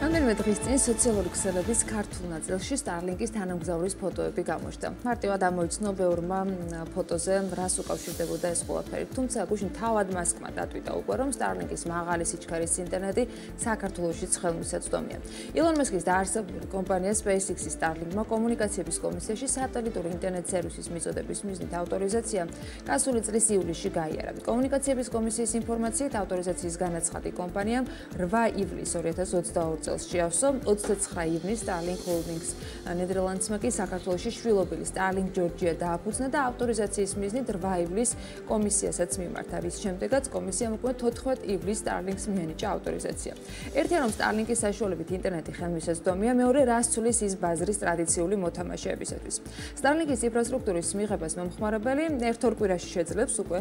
რამდენიმე დღის წინ სოციალური ქსელების ქართულ ნაწილში Starlink-ის თანამგზავრის ფოტოები გამოჩნდა. მარტივად ამოიცნო ბევრმა ფოტოზე რას უკავშირდებოდა ეს ყველაფერი. თუმცა გუშინ თავად მასკმა დატვიტა უკვე რომ Starlink-ის მაღალი სიჩქარის ინტერნეტი საქართველოსშიც ხელმისაწვდომია. Elon Musk-ის დაარსებული კომპანია SpaceX-ის Starlink-მა კომუნიკაციების კომისიაში სატელიტური ინტერნეტ სერვისის მიწოდების მიზნით ავტორიზაცია გასული წლის ივლისში გაიარა. კომუნიკაციების კომისიის ინფორმაციით ავტორიზაციის განაცხადი კომპანიამ 8 ივლისს 2022 წელს შეავსო 29 ივნისს Starlink Holdings ნიდერლანდსმა კი საქართველოსში შვილობილი Starlink Georgia დააფუძნა და ავტორიზაციის მიზნით 8 ივლისს კომისიასაც მიმართა, რის შემდეგაც კომისიამ უკვე 14 ივლისს Starlink-ს მიენიჭა ავტორიზაცია. ერთია რომ Starlink-ის საშუალებით ინტერნეტი ხელმისაწვდომია, მეორე რას ცulis ის ბაზრის ტრადიციული მოთამაშეებისათვის. Starlink-ის ინფრასტრუქტურის მიღებას მომხმარებელი ერთ-ორ კვირაში შეძლებს უკვე,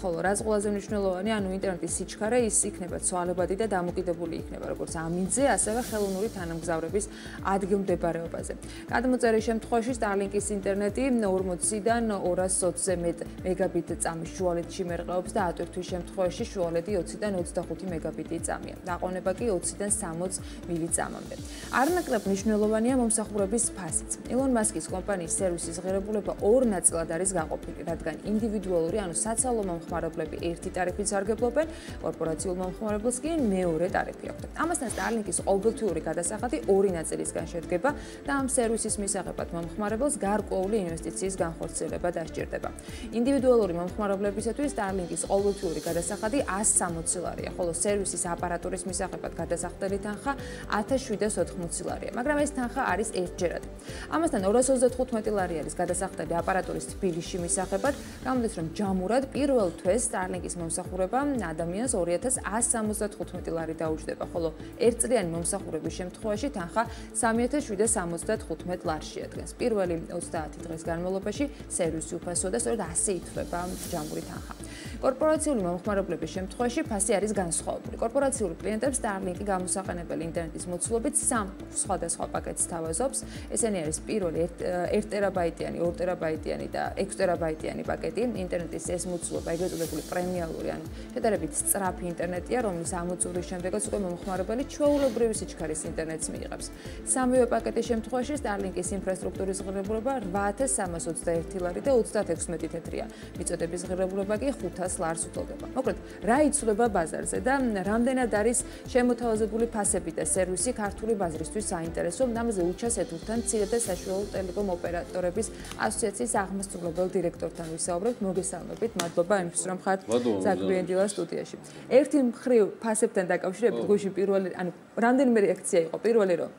ხოლო რაც ყველაზე მნიშვნელოვანია, ანუ ინტერნეტის სიჩქარე ის იქნება ცვალებადი და დამოკიდებული იქნება როგორც ამინძზე, ასევე ხელოვნური თანამგზავრების ადგილმდებარეობაზე. გადმოწერის შემთხვევაში Starlink-ის ინტერნეტი 40-დან 220-ზე მეტ მეგაბიტ წამის შუალედში მერყეობს და ატვირთვის შემთხვევაში შუალედი 20-დან 25 მეგაბიტი წამია. დაყონება კი 20-დან 60 მილი წამამდე. არნაკლებ მნიშვნელოვანია მომსახურების ფასიც. Elon Musk-ის კომპანიის სერვისის ღირებულება ორ ნაწილად არის გაყოფილი, რადგან ინდივიდუალური, ანუ საცალო მომხმარებლები ერთი ტარიფით სარგებლობენ, კორპორაციულ მომხმარებელს კი მეორე ტარიფი აქვთ. ამასთან Starlink-ის ყოველთვიური გადასახადი ორი ნაწილისგან შედგება და ამ სერვისის მისაღებად მომხმარებელს გარკვეული ინვესტიციის განხორციელება დასჭირდება. ინდივიდუალური მომხმარებლებისათვის Starlink-ის ყოველთვიური გადასახადი 160 ლარია, ხოლო სერვისის აპარატურის მისაღებად გადასახდელი თანხა 1780 ლარია, მაგრამ ეს თანხა არის ერთჯერადი. ამასთან 235 ლარი არის გადასახდელი აპარატურის თბილისში მისაღებად, გამოდის რომ ჯამურად პირველ თვეს Starlink-ის მომსახურება ადამიანს 2175 ლარი დაუჯდება, ხოლო ერთწლიანი მომსახურების შემთხვევაში თანხა 3775 ლარს შეადგენს. პირველი 30 დღის განმავლობაში სერვისი უფასოა და სწორედ ასე ითვლება ჯამური თანხა. კორპორაციული მომხმარებლების შემთხვევაში ფასი არის განსხვავებული. კორპორაციული კლიენტებს Starlink-ი გამოსაყენებელი ინტერნეტის მოცულობით სამ სხვადასხვა პაკეტს თავაზობს. ესენი არის პირველი 1 ტერაბაიტიანი, 2 ტერაბაიტიანი და 6 ტერაბაიტიანი პაკეტი. ინტერნეტის ეს მოცულობა ეგრეთ წოდებული პრემიალური, ანუ შედარებით სწრაფი ინტერნეტია, რომლის ამოწურის შემდეგაც უკვე მომხმარებელი ჩვეულებრივი სიჩქარის ინტერნეტს მიიღებს. სამივე პაკეტის შემთხვევაში Starlink-ის ინფრასტრუქტურის ღირებულება 8321 ლარი და 36 თეთრია. მიწოდების ღირებულება კი 500 ლარს უთოლდება. მოკლედ, რა იცვლება ბაზარზე და რამდენად არის შემოთავაზებული ფასები და სერვისი ქართული ბაზრისთვის საინტერესო? ამაზე უჩას ეთურთან ცირე და საშუალო ტელეკომ ოპერატორების ასოციაციის აღმასრულებელ დირექტორთან ვისაუბრებთ. მოგესალმებით. მადლობა იმისთვის, რომ ხართ ზაგვიენდილა სტუდიაში. ერთი მხრივ ფასებთან დაკავშირებით გუშინ პირველი ანუ რამდენიმე რეაქცია იყო პირველი რომ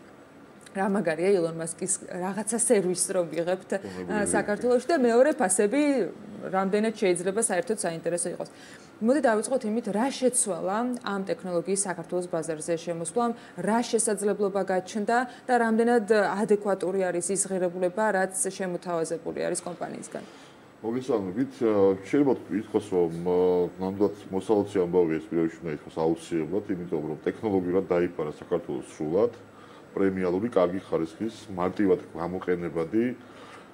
რა მაგარია ილონ მასკის რაღაცა სერვისს რომ ვიღებთ საქართველოში და მეორე ფასები რამდენად შეიძლება საერთოდ საინტერესო იყოს. მოდი დავიწყოთ იმით, რა შეცვალა ამ ტექნოლოგიის საქართველოს ბაზარზე შემოსვლამ, რა შესაძლებლობა გაჩნდა და რამდენად ადეკვატური არის ის ღირებულება, რაც შემოთავაზებული არის კომპანიისგან. მოგესალმებით. შეიძლება ითქვას, რომ ნამდვილად მოსალოცი ამბავია ეს პირველში უნდა ითქვას აუცილებლად, იმიტომ რომ ტექნოლოგიურად დაიფარა საქართველოს სრულად პრემიალური კარგი ხარისხის მარტივად გამოყენებადი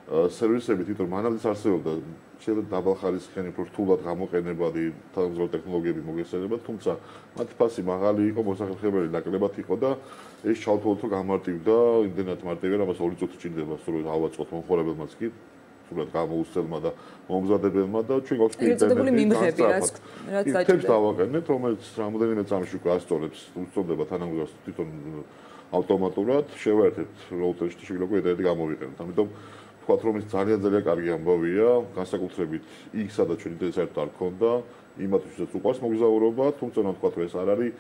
სერვისები, თვითონ მანალის არსებობდა შეიძლება დაბალხარისხიანი პროფტულად გამოყენებადი თანამედროვე ტექნოლოგიები მოგესალმებით, თუმცა მათ ფასი მაღალი იყო, მოსახერხებელი ნაკლებად იყო და ეს ჩავთვალოთ, რომ გამარტივდა იმდენად მარტივია, რომ მას ორი წუთი ჭირდება, სწორედ ავაწყოთ მომხმარებელმაც კი სულად გამოუსწელმა და მომზადებელმა და ჩვენ გვაქვს ინტერნეტი მიმღები რაც რაც დაჭირდება. დავაყენეთ, რომელიც რამოდენიმე წამში უკვე ასწორებს, უწოდება თანამგზავრს თვითონ ავტომატურად შევერთეთ როუტერში შეიძლება ინტერნეტი გამოვიყენოთ. ამიტომ ვთქვათ, რომ ის ძალიან ძალიან კარგი ამბავია, განსაკუთრებით იქ სადაც ჩვენ ინტერნეტს საერთოდ არ ქონდა, იმათვისაც უყვარს მოგზაურობა, თუმცა რა ვთქვათ, ეს არ არის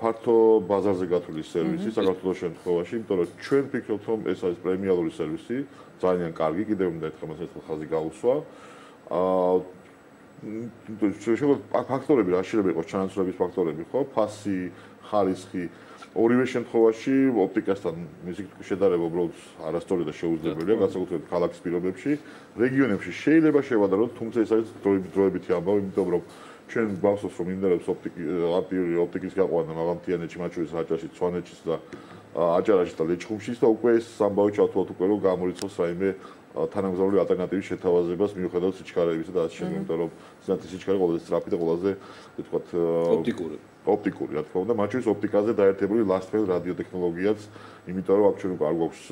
ფართო ბაზარზე გათვლილი სერვისი საქართველოს შემთხვევაში, იმიტომ რომ ჩვენ ვფიქრობთ, რომ ეს არის პრემიალური სერვისი, ძალიან კარგი, კიდევ უნდა ერთხელ მას ერთხელ ხაზი გაუსვა. აა შეიძლება ფაქტორები რა შეიძლება იყოს ჩანაცვლების ფაქტორები ხო? ფასი, ხარისხი ორივე შემთხვევაში ოპტიკასთან მისი შედარება უბრალოდ არასწორი და შეუძლებელია განსაკუთრებით ქალაქის პირობებში. რეგიონებში შეიძლება შევადაროთ, თუმცა ეს არის დროებითი ამბავი, იმიტომ რომ ჩვენ გვახსოვს რომ იმდენებს ოპტიკი ოპტიკის გაყვანა მაგამთიანეთში, მათ შორის აჭარაში, ცვანეთში და აჭარაში და ლეჩხუმში და უკვე ეს ამბავი ჩავთვალოთ უკვე რომ გამორიცხოს რაიმე თანამგზავრული ალტერნატივის შეთავაზებას მიუხედავად სიჩქარეებისა და ასე შემდეგ, იმიტომ რომ ზნათი სიჩქარე ყველაზე სწრაფი და ყველაზე, ვთქვათ, ოპტიკური. ოპტიკური, რა თქმა უნდა, მათ შორის ოპტიკაზე დაერთებული ლასტფელ რადიოტექნოლოგიაც, იმიტომ რომ აქ ჩვენ არ გვაქვს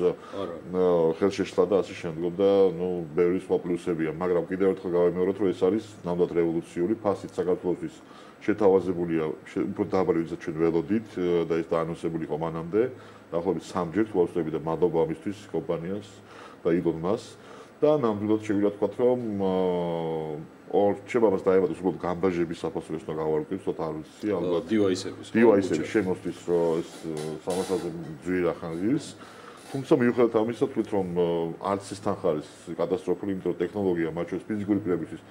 ხელშეშლა და ასე შემდეგ და ნუ ბევრი სხვა პლუსებია, მაგრამ კიდევ ერთხელ გავემეოროთ, რომ ეს არის ნამდვილად რევოლუციური ფასით საქართველოსთვის შეთავაზებულია უფრო დაბალი ვისაც ჩვენ ველოდით და ეს დაანონსებული იყო მანამდე, დაახლოებით სამჯერ ვაუწყდები და მადლობა ამისთვის კომპანიას და ილონ მას. და ნამდვილად შეგვიძლია თქვა რომ ორ ჩემს დაებადოს უბრალოდ გამბაჟების საფასუროს და გავარკვევ ცოტა არ ვიცი ალბათ დივაისების დივაისების შემოსთვის რომ ეს სამასაზე ძვირ ახალგირს თუმცა მიუხედავად ამისა თქვით რომ არც ის თანხარის კატასტროფული იმიტომ რომ ტექნოლოგია მათ შორის ფიზიკური პირებისთვის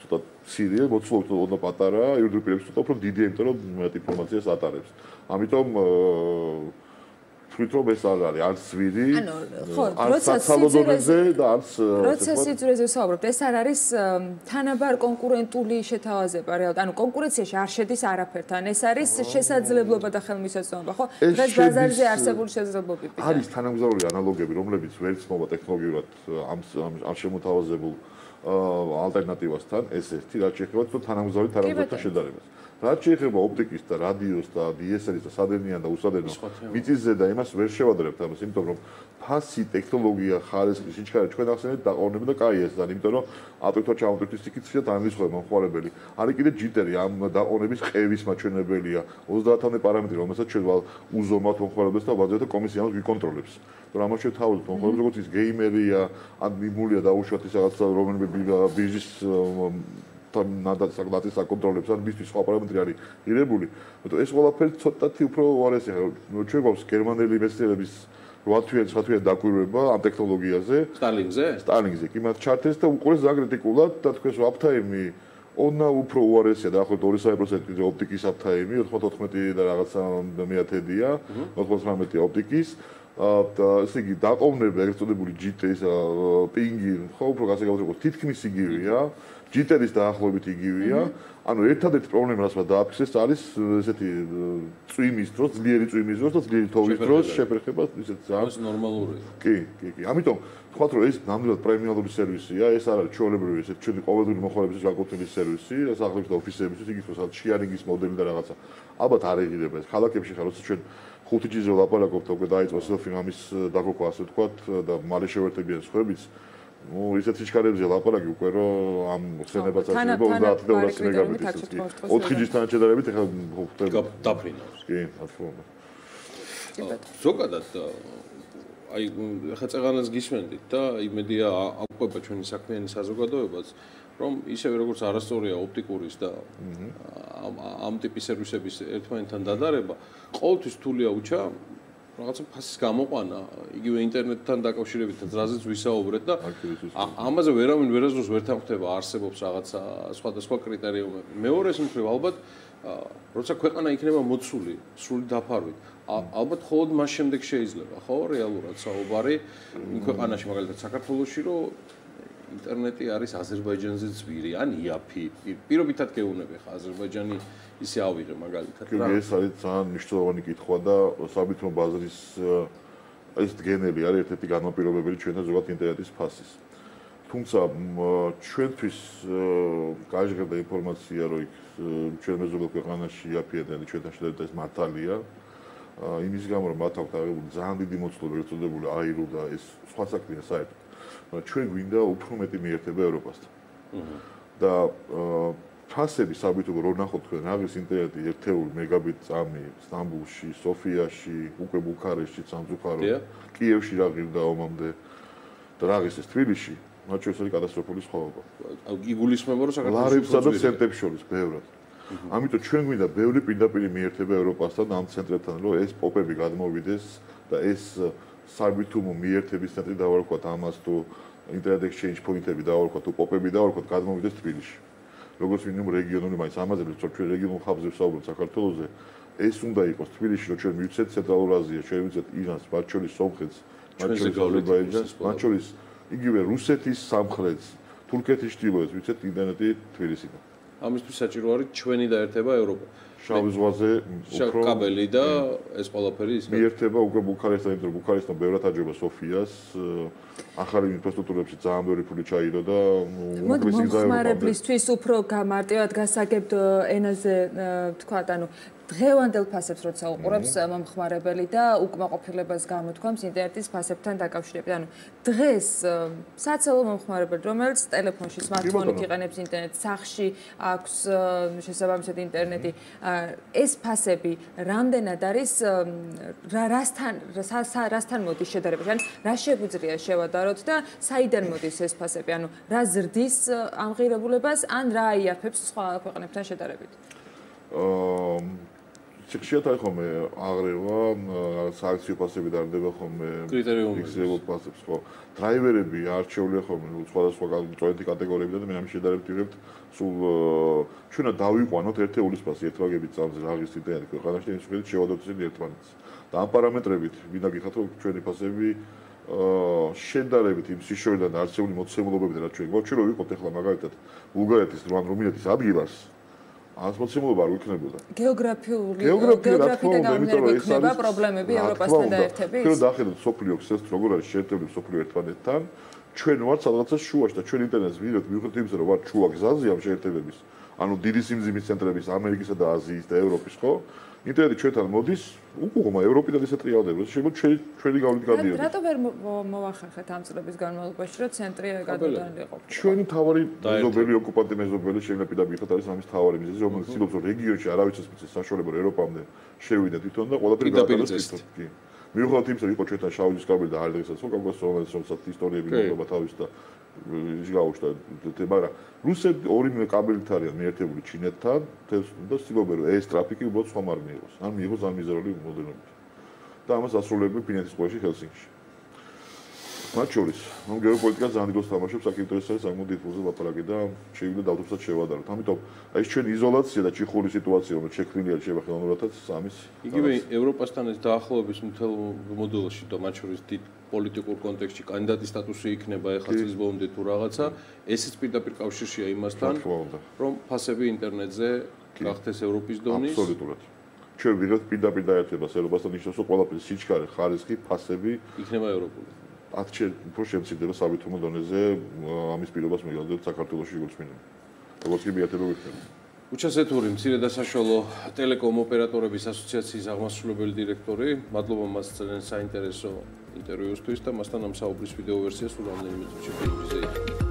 ცოტა სირია მოცულობთ უნდა პატარა იურიდიული პირებისთვის ცოტა უფრო დიდი იმიტომ რომ მეტ ინფორმაციას ატარებს. ამიტომ თვით რომ ეს არ არის არც ვირი ანუ ხო როცა სიცილეზე და არც როცა სიცილეზე ვსაუბრობთ. ეს არ არის თანაბარ კონკურენტული შეთავაზება რეალურად ანუ კონკურენციაში არ შედის არაფერთან. ეს არის შესაძლებლობა და ხელმისაწვდომობა ხო? დღეს ბაზარზე არსებული შესაძლებლობები არის თანამგზავრული ანალოგები რომლებიც ვერც მოვა ტექნოლოგიურად ამ ამ შემოთავაზებულ ალტერნატივასთან ეს ერთი რაც შეეხება თანამგზავრი თანამგზავრთან შედარებას რაც შეეხება ოპტიკის და რადიოს და DSL-ის და სადენიან და უსადენო მიწისზე და იმას ვერ შევადრებთ ამას, იმიტომ რომ ფასი ტექნოლოგია ხარისხი სიჩქარე ჩვენ ახსენეთ დაყოვნები და კაი ეს და იმიტომ რომ აპრექტო ჩამოტვირთვის სიკიცია დამისხება მომხმარებელი. არის კიდე ჯიტერი ამ დაყოვნების ყევის მაჩვენებელია 30-ამდე პარამეტრი, რომელსაც ჩვენ უზომავთ მომხმარებელს და ვაძებთ კომისიას ვიკონტროლებს. რომ ამაში თავად მომხმარებელი როგორც ის გეიმერია, ან მიმულია დაუშვათ ის რაღაცა რომელიმე ბიჟის ნადაც საკმაოდ საკონტროლებს ან მისთვის სხვა პარამეტრი არის ღირებული. მაგრამ ეს ყველაფერი ცოტათი უფრო უარესია. ჩვენ გვაქვს გერმანელი მეცნიერების რვათვიან ცხრათვიან დაკვირვება ამ ტექნოლოგიაზე. სტალინგზე? სტალინგზე. კი მათ ჩარტეს და უყურეს ზაგრიტიკულად და თქვენს აპთაიმი ონა უფრო უარესია დაახლოებით 2-3% ოპტიკის აპთაიმი 94 და რაღაცა მეათედია 99 ოპტიკის და ესე იგი დაყოვნება ეგრეთ წოდებული GT-ის პინგი ხო უფრო გასაგებია თითქმის იგივეა ჯიტერის დაახლოებით იგივეა. ანუ ერთადერთი პრობლემა რაც დააფიქსეს არის ესეთი წვიმის დროს, ძლიერი წვიმის დროს და ძლიერი თოვის დროს შეფერხება ისეთ ძალიან ნორმალურია. კი, კი, კი. ამიტომ თქვათ რომ ეს ნამდვილად პრემიალური სერვისია, ეს არ არის ჩვეულებრივი ესეთ ჩვენი ყოველდღიური მოხმარებისთვის განკუთვნილი სერვისი, სახლების და ოფისებისთვის, იგივე თქოს შეარინგის მოდელი და რაღაცა. ალბათ არ ეღირება ეს. ქალაქებში ხარ, როცა ჩვენ 5G-ზე ვლაპარაკობთ, უკვე დაიწყო სელფი ამის დაგოქვა ასე ვთქვათ და მალე შევერთებიან სხვაებიც. ну ისეთ სიჩქარეებზე ლაპარაკი უკვე რომ ამ ხსენებაც არის 30 და 200 მეგაბიტის 4G-სთან შედარებით ეხლა ხდება. დაფრინავს. კი თქო ზოგადად აი ხა წეღანას გისმენდით და იმედია აყვება ჩვენი საქმიანი საზოგადოებაც რომ ისევე როგორც არასტორია ოპტიკურის და ამ ტიპის სერვისების ერთმანეთთან დადარება ყოველთვის თულია უჩა რაღაცა ფასის გამოყვანა იგივე ინტერნეტთან დაკავშირებით რაზეც ვისაუბრეთ და ამაზე ვერავინ ვერასდროს ვერ თანხდება არსებობს რაღაცა სხვადასხვა კრიტერიუმები. მეორეს მხრივ ალბათ როცა ქვეყანა იქნება მოცული სრული დაფარვით ალბათ მხოლოდ მას შემდეგ შეიძლება ხო? რეალურად საუბარი იმ ქვეყანაში მაგალითად საქართველოსში რომ ინტერნეტი არის აზერბაიჯანზე ძვირი ან იაფი პირობითად გეუნები ხა აზერბაიჯანი ისე ავიღე მაგალითად რა. კი, ეს არის ძალიან მნიშვნელოვანი კითხვა და საბიტრო ბაზრის ეს გენელი არის ერთ-ერთი განმაპირობებელი ჩვენთან ზოგადად ინტერნეტის ფასის. თუმცა ჩვენთვის გაჟღერდა ინფორმაცია, რომ იქ ჩვენ მეზობელ ქვეყანაში აფიადანი ჩვენთან შეიძლება ეს მართალია. იმის გამო რომ მათ აქვს აღებული ძალიან დიდი მოცულობა ერთოდებული აირო და ეს სხვა საქმეა საერთოდ. ჩვენ გვინდა უფრო მეტი მიერთება ევროპასთან. და ფასები საბიტო რო ნახოთ თქვენ რაღაც ინტერნეტი 1 მეგაბიტ წამი სტამბულში, სოფიაში, უკვე ბუქარესტში სამწუხარო. კიევში რა ღირდა ომამდე და რაღაც ეს თბილისში, მათ შორის არის კატასტროფული სხვაობა. იგულისხმება რომ საქართველოს ლარებსა და ცენტრებს შორის ბევრად. ამიტომ ჩვენ გვინდა ბევრი პირდაპირ მიერთება ევროპასთან ამ ცენტრებთან, რომ ეს პოპები გადმოვიდეს და ეს საბიტუმო მიერთების ცენტრი დავარქვათ ამას თუ ინტერნეტ ექსჩეინჯ პოინტები დავარქვათ თუ პოპები დავარქვათ გადმოვიდეს თბილისში. როგორც მინიმუმ რეგიონული მაინც ამაზე რომ ჩვენ რეგიონულ ხაბზე ვსაუბრობთ საქართველოსზე ეს უნდა იყოს თბილისში რომ ჩვენ მივცეთ ცენტრალურ აზიას ჩვენ მივცეთ ირანს მათ შორის სომხეთს მათ შორის აზერბაიჯანს მათ შორის იგივე რუსეთის სამხრეთს თურქეთის ჩრდილოეთს მივცეთ ინტერნეტი თბილისიდან. ამისთვის საჭირო არის ჩვენი დაერთება ევროპა შავი ზღვაზე უფრო კაბელი და ეს ყველაფერი ის მიერთება უკვე ბუქარესტთან, იმიტომ რომ ბუქარესტთან ბევრად აჯობა სოფიას, ახალი ინფრასტრუქტურებში ძალიან ბევრი ფული ჩაიდო და უმოკლეს იგზავნება. უფრო გამარტივად გასაგებთ ენაზე თქვა, ანუ დღევანდელ ფასებს როცა უყურებს მომხმარებელი და უკმაყოფილებას გამოთქვამს ინტერნეტის ფასებთან დაკავშირებით. ანუ დღეს საცალო მომხმარებელი, რომელიც ტელეფონში, smartphone-ით იყენებს ინტერნეტს, სახში აქვს შესაბამისად ინტერნეტი, ეს ფასები რამდენად არის რასთან რასთან მოდის შედარებაში? ან რა შეგვიძლია შევადაროთ და საიდან მოდის ეს ფასები? ანუ რა ზრდის ამღირებულებას ან რა აიაფებს სხვა ქვეყნებთან შედარებით? აა შეხშიათ აი ხომ აღრევა სააქციო პასები დარდება ხომ კრიტერიუმები პასებს ხო. დრაივერები არჩეულია ხომ სხვადასხვა პროექტი კატეგორიებიდან და მე ამ შედარებით ვიღებთ სულ ჩვენა დავიყვანოთ ერთეულის პასი ერთვაგებით წამზე რაღის იდეა ქვეყანაში ის შეხედვით შევადოთ ისინი ერთმანეთს. და ამ პარამეტრებით ვინდა გიხათ რომ ჩვენი პასები შედარებით იმ სიშორიდან არჩეული მოცემულობებით რაც ჩვენ გვაქვს ჩვენ რო ვიყოთ ახლა მაგალითად ბულგარეთის რუან რუმინეთის ადგილას ასმოციმულობა არ ვიქნებოდა. გეოგრაფიული გეოგრაფიიდან გამომდინარე პრობლემები ევროპასთან და ერთები. ჩვენ დახედოთ სოფლიო ქსეს როგორ არის შეერთებული სოფლიო ერთმანეთთან. ჩვენ ვართ სადღაცა შუაში და ჩვენ ინტერნეტს ვიდეთ მიუხედავად იმისა რომ ვართ შუა გზაზე ამ შეერთებების. ანუ დიდი სიმძიმის ცენტრების ამერიკისა და აზიის და ევროპის ხო? ინტერნეტი ჩვენთან მოდის, უკუღმა ევროპიდან ისე ტრიალდება, შეიძლება ჩვენი ჩვენი გავლით გადიოდეს. რატო ვერ მოახერხეთ ამ წლების განმავლობაში, რომ ცენტრი გადადანილიყო? ჩვენი თავარი მეზობელი ოკუპანტი მეზობელი შეიძლება პირდაპირ არის ამის თავარი მიზეზი, რომელიც ცდილობს რეგიონში არავის ეს საშუალება ევროპამდე შევიდა თვითონ და ყველაფერი გადადეს თვითონ. მიუხედავად იმისა, რომ იყო ჩვენთან შავი სკარბი და არ დღესაც ხო კავკასიონის რომელსაც ისტორიები მოხდება თავის და ის გაუშტა მაგრამ რუსები ორი კაბელით არიან მიერთებული ჩინეთთან და ცდილობენ რომ ეს ტრაფიკი უბრალოდ სხვა არ მიიღოს ან მიიღოს ამ მიზერული მოდელობით და ამას ასრულებენ ფინეთის ყურში ჰელსინკში მათ შორის ნუ გეოპოლიტიკა ძალიან დიდ როლს თამაშობს აქ ინტერესებს აღმოდით ფუზე ლაპარაკი და შეიძლება დავთვალოთ შევადაროთ. ამიტომ აი ეს ჩვენი იზოლაცია და ჩიხური სიტუაცია რომელიც შექმნილია შეიძლება ხელოვნურადაც ამის იგივე ევროპასთან ეს დაახლოების მთელ მოდელში და მათ შორის დიდ პოლიტიკურ კონტექსტში კანდიდატის სტატუსი იქნება ეხლა წლის ბოლომდე თუ რაღაცა ესეც პირდაპირ კავშირშია იმასთან რომ ფასები ინტერნეტზე გახდეს ევროპის დონის. აბსოლუტურად ჩვენ ვიღებთ პირდაპირ დაერთებას ევროპასთან ნიშნავს რომ ყველაფერი სიჩქარე ხარისხი ფასები იქნება ევროპული 10 ჩე უფრო შემცირდება საბითუმო დონეზე ამის პირობას მიგალდეთ საქართველოს როგორც მინიმუმ. როგორც კი მიათება ვიქნება. უჩასეთური მცირე და საშუალო ტელეკომ ოპერატორების ასოციაციის აღმასრულებელი დირექტორი, მადლობა მას ძალიან საინტერესო ინტერვიუსთვის და მასთან ამ საუბრის ვიდეო ვერსიას სულ რამდენიმე წუთში შეგვიძლია.